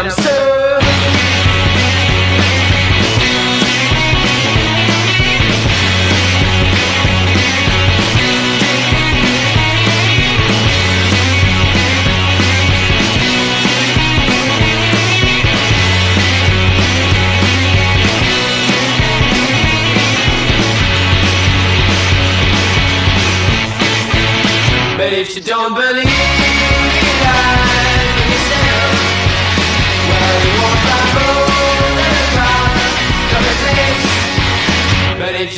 I'm serving. But if you don't believe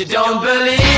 you don't believe.